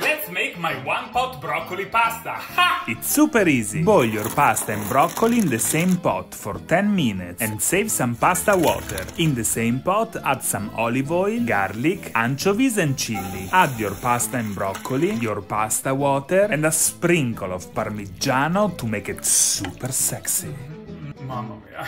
Let's make my one pot broccoli pasta. Ha! It's super easy. Boil your pasta and broccoli in the same pot for 10 minutes and save some pasta water. In the same pot, add some olive oil, garlic, anchovies and chili. Add your pasta and broccoli, your pasta water, and a sprinkle of parmigiano to make it super sexy. Mamma mia.